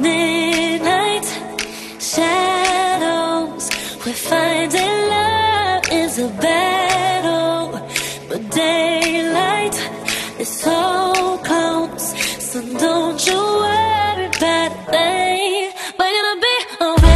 Midnight shadows. We're finding love is a battle, but daylight is so close. So don't you worry be alright.